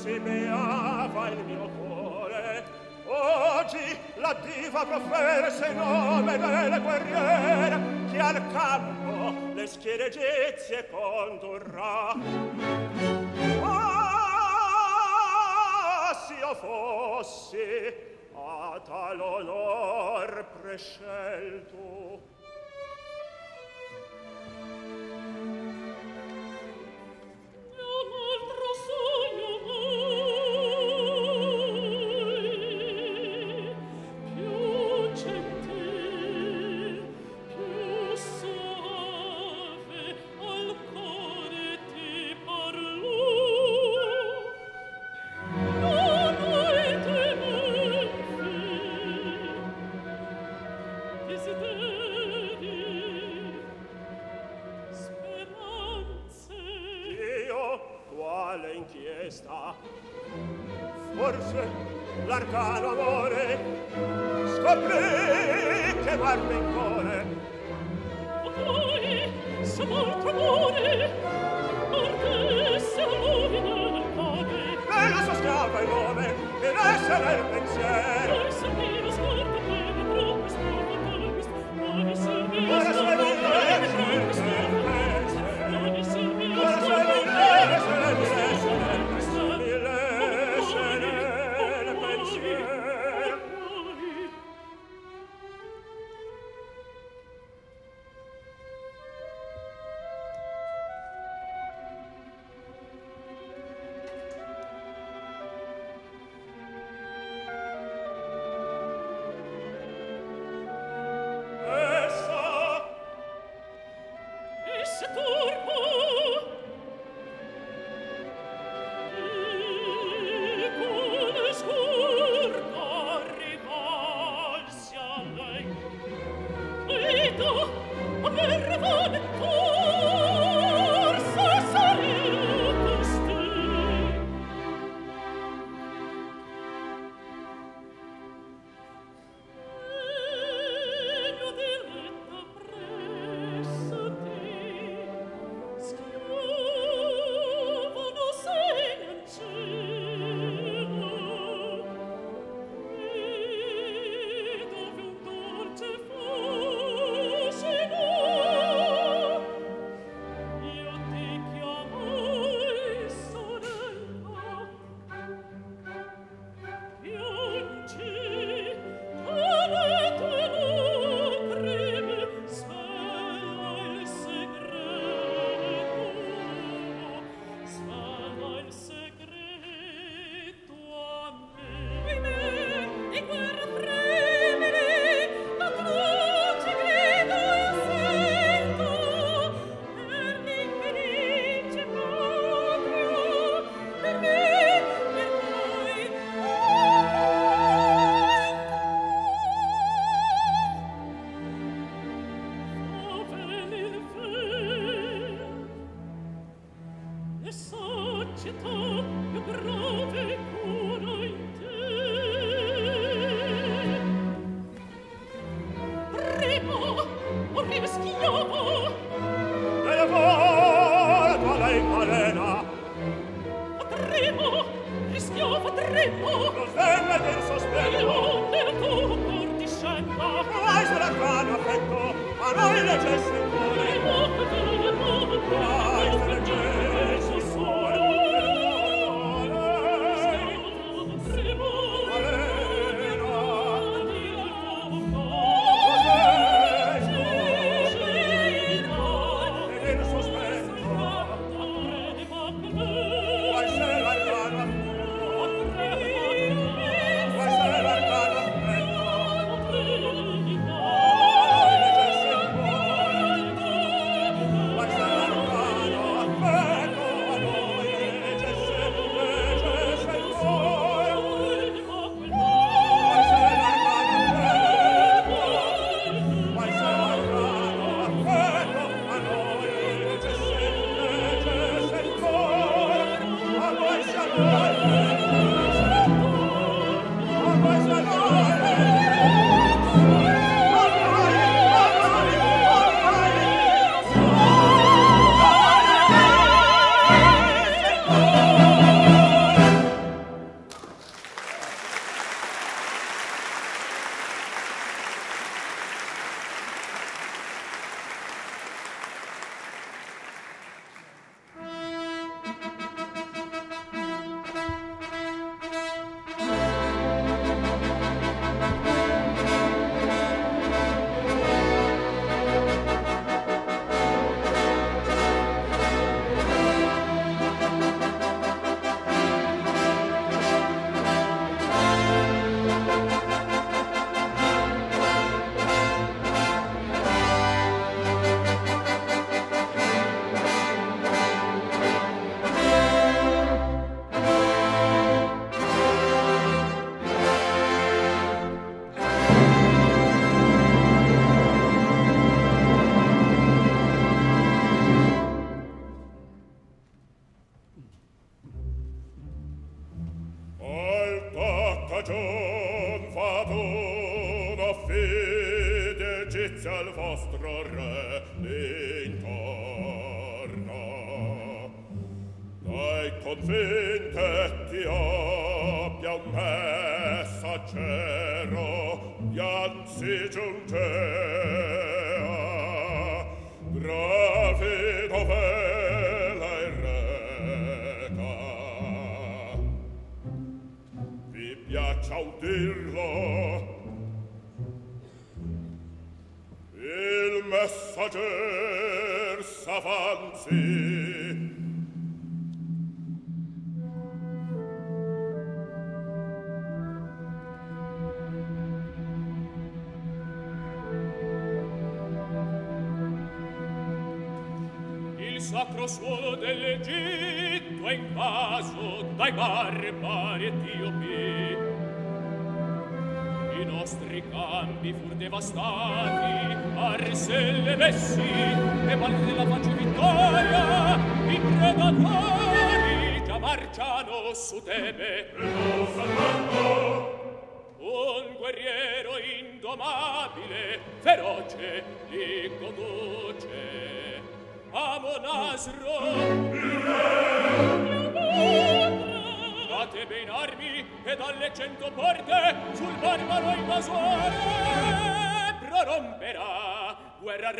si beava il mio cuore. Oggi la diva proferse nome delle guerriere che al campo le schiere egizie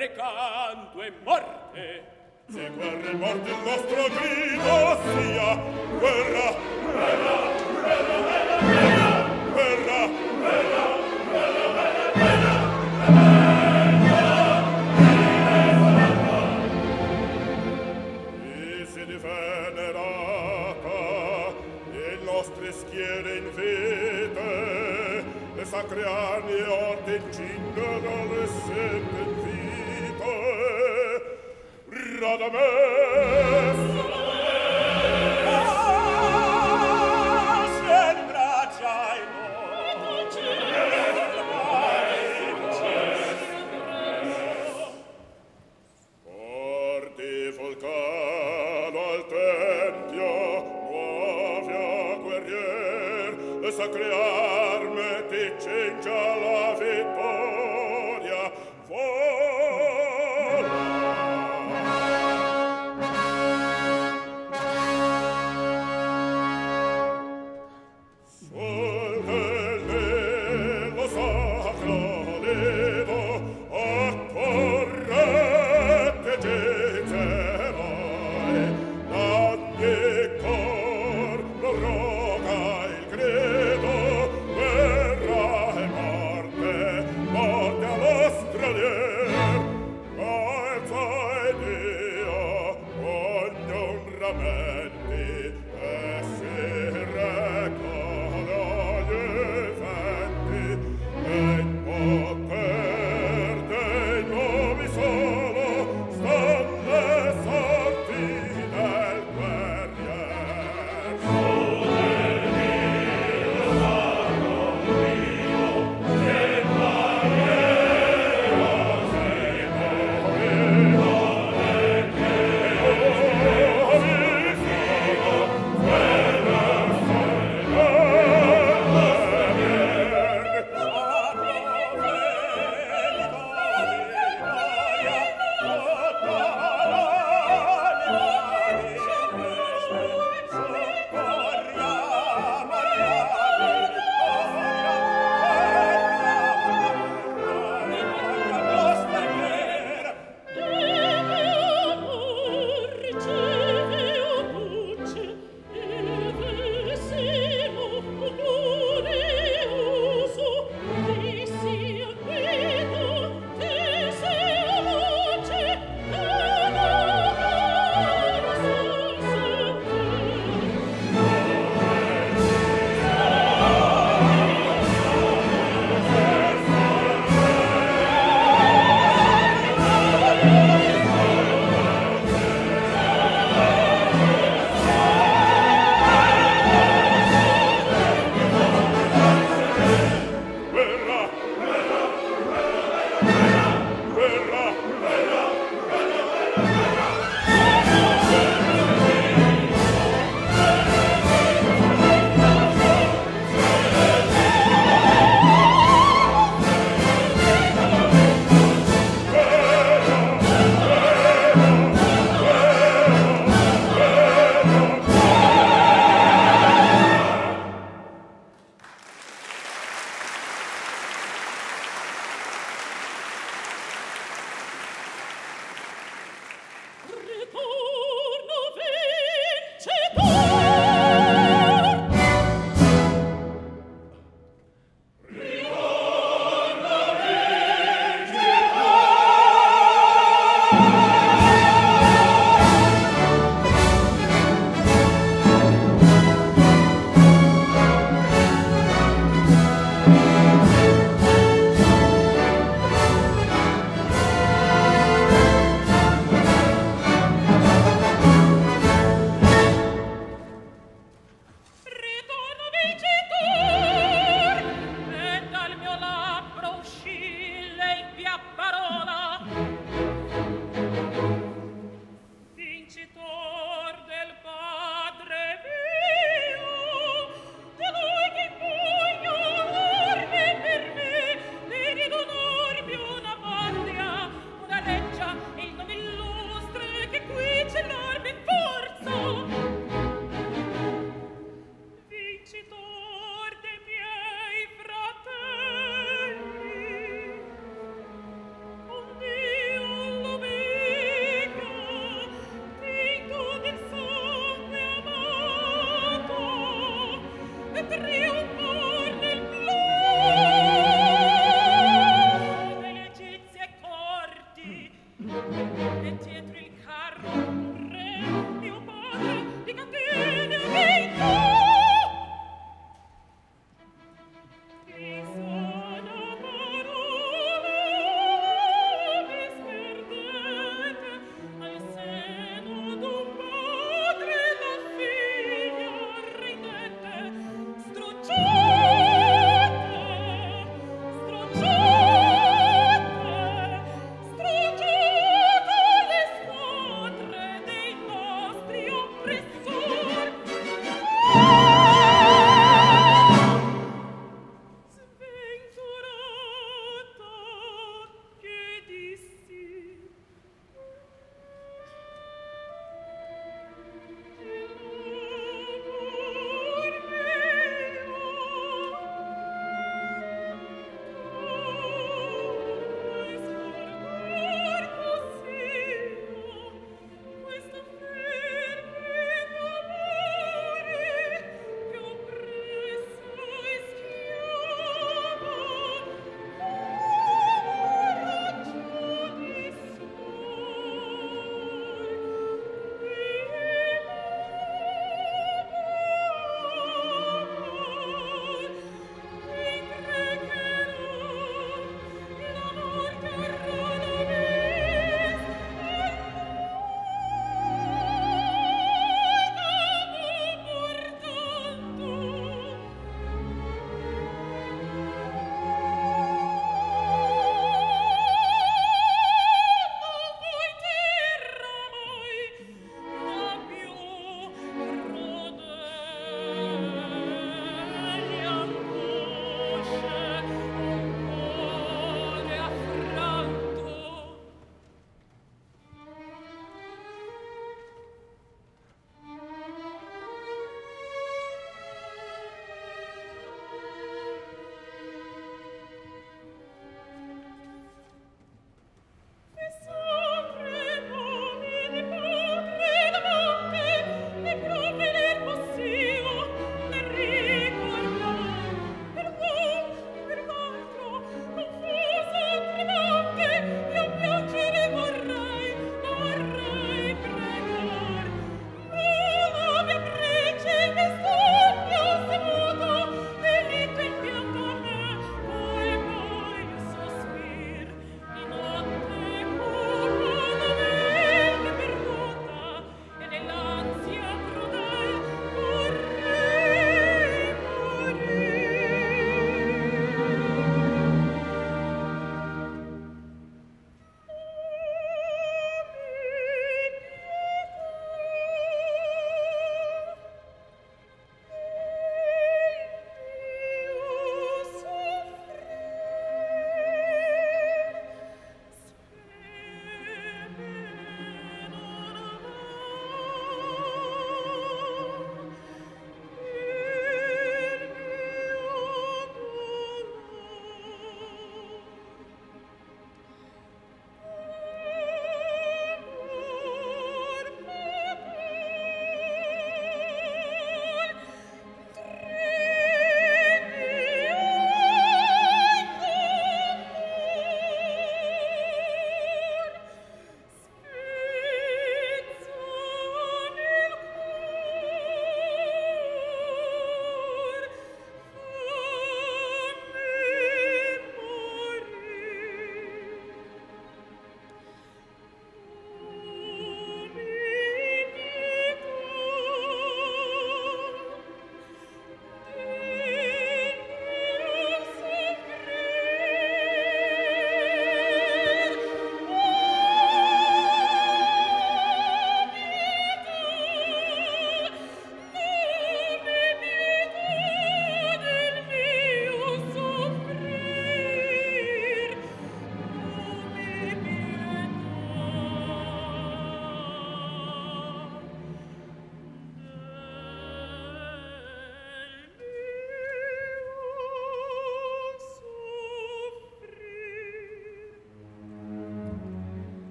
recanto e morte. Se guerra e morte il nostro grido sia guerra, guerra, guerra, guerra, guerra, guerra, guerra, guerra, guerra, schiere in vete, le sacre anni ordin cinque dalle sette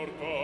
morto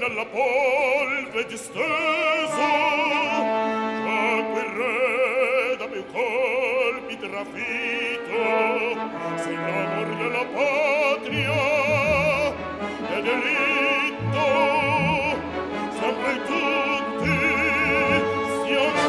nella polve disteso Giacque da più colpi trafito Sull'amor della patria e delitto Sempre tutti siamo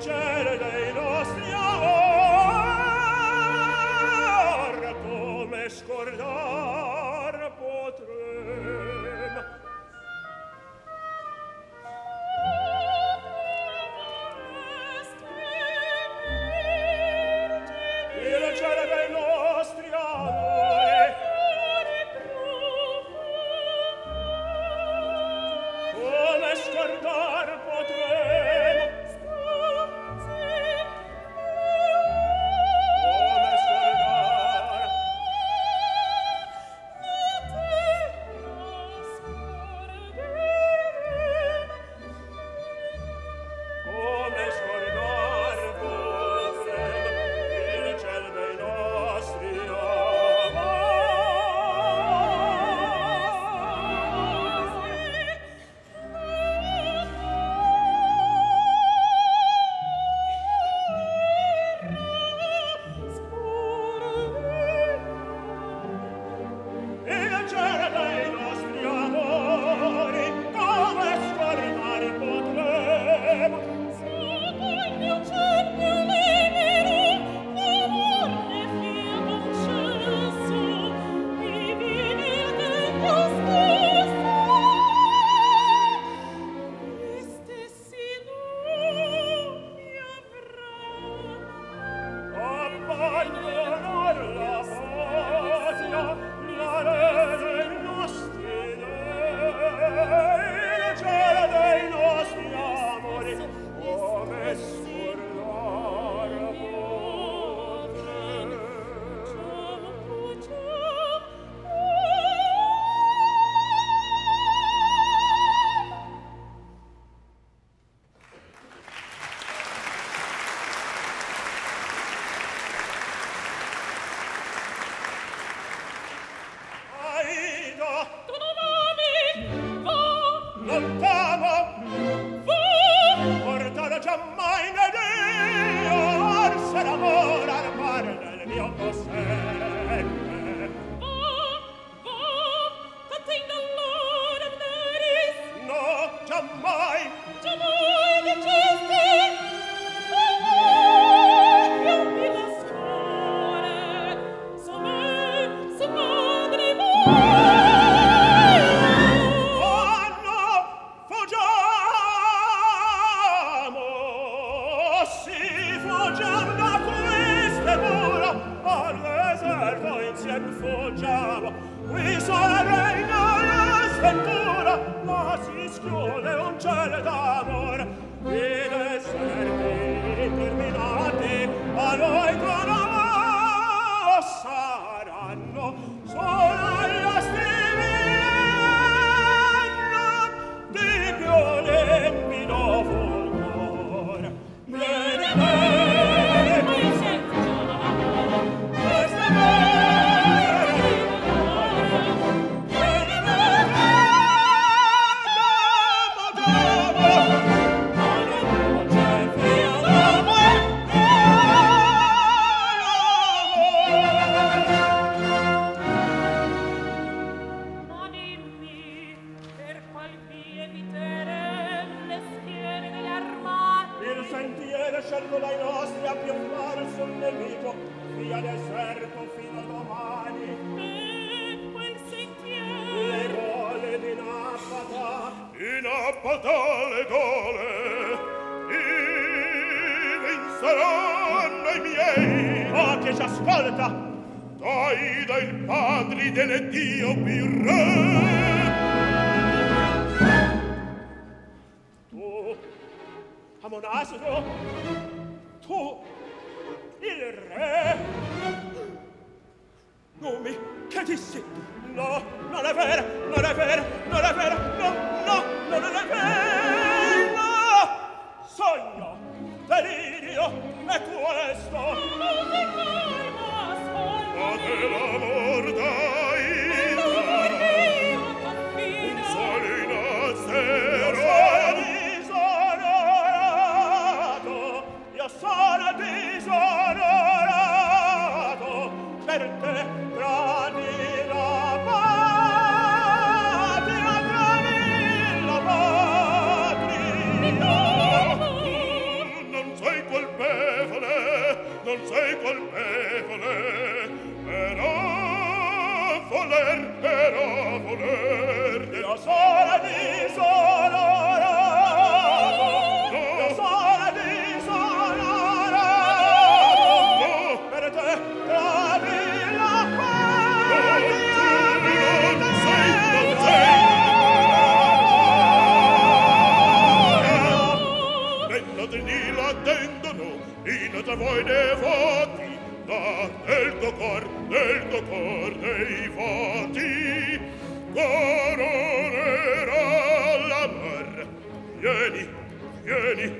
cielo dei nostri amori. voler, era voler, era sola di sonora. Tendono in a voi devoti, da del tuo nel tuo cor dei voti coronerà l'amor vieni vieni.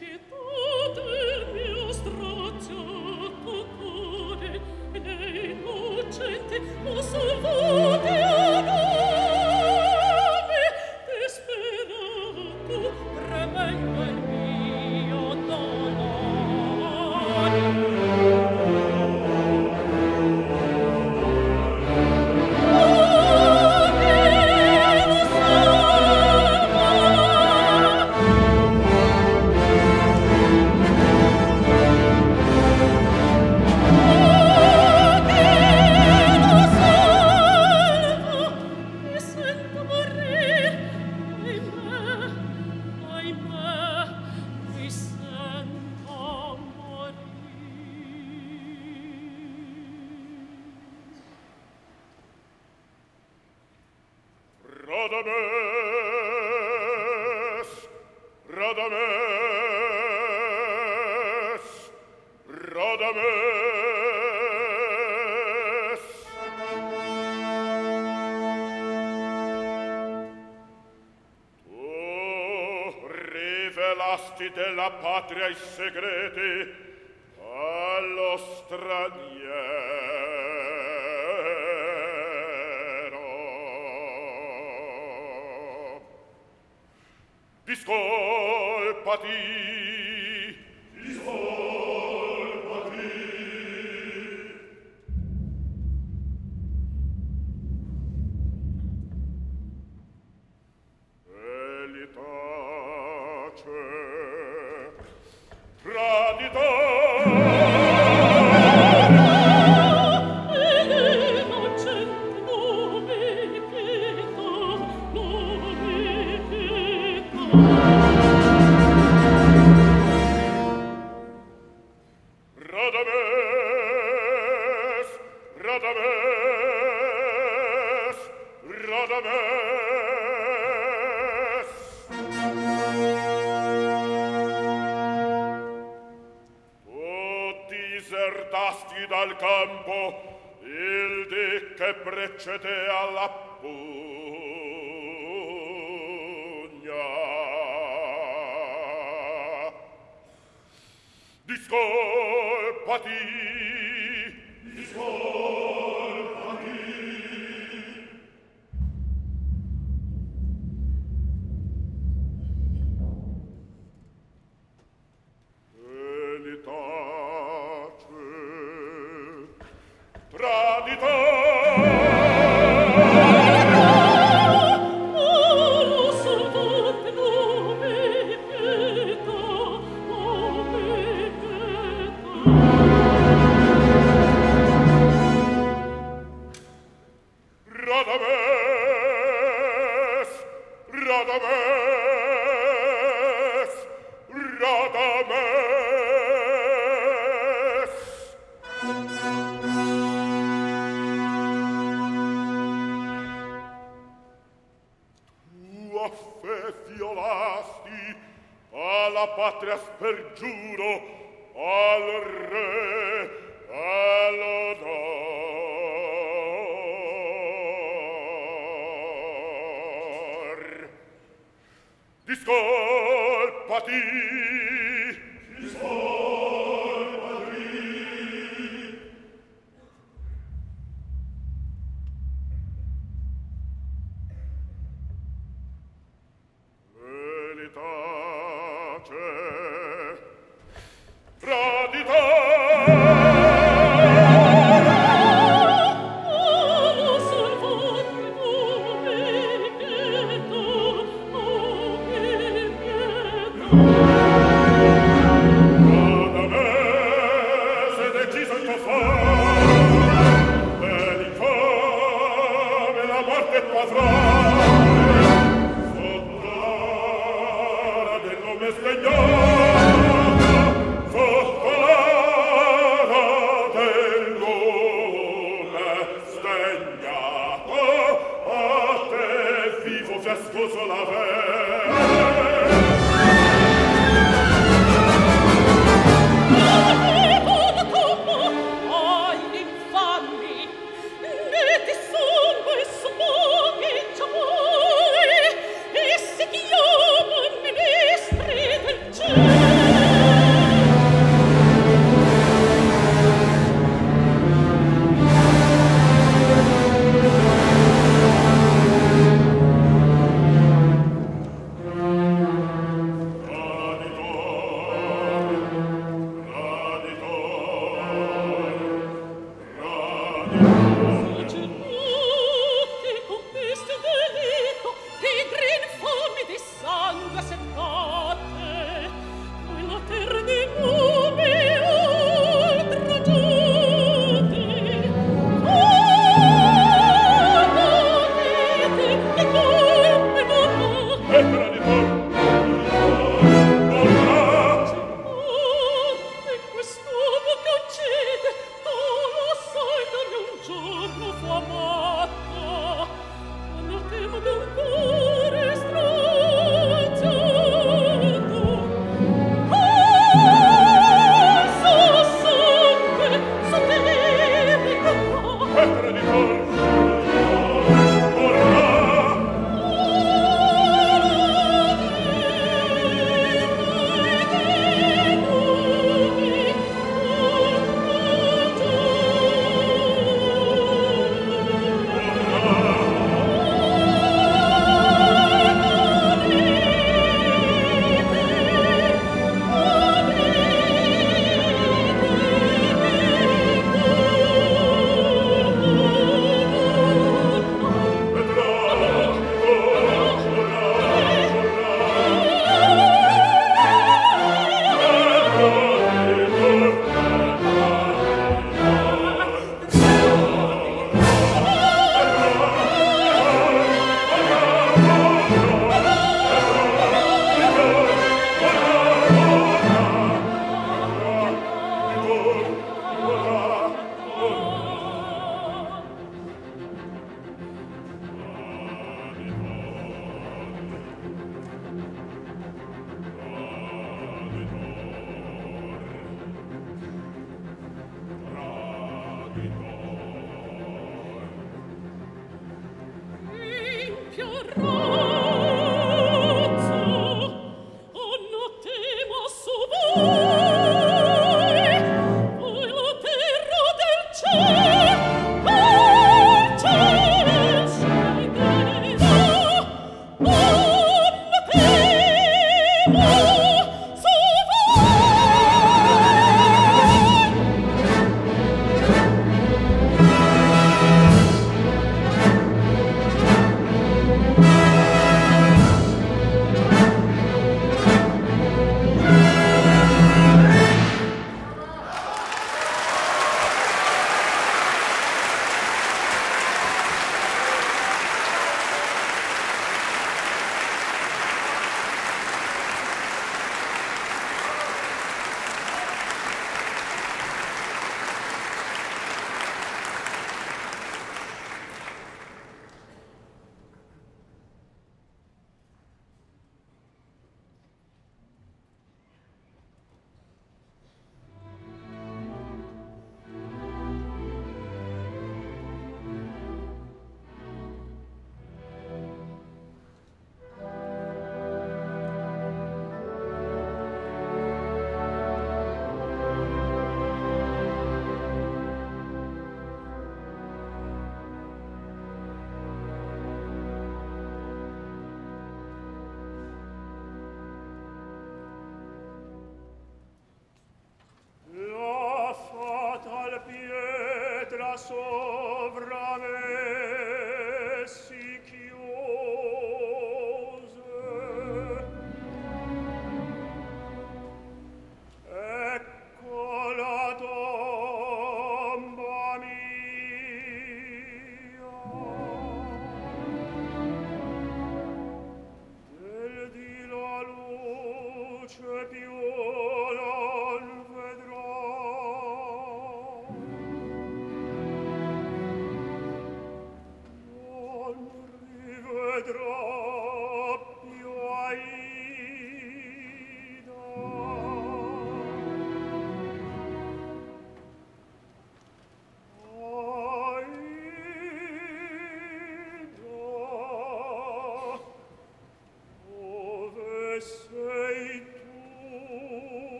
It patriae secrete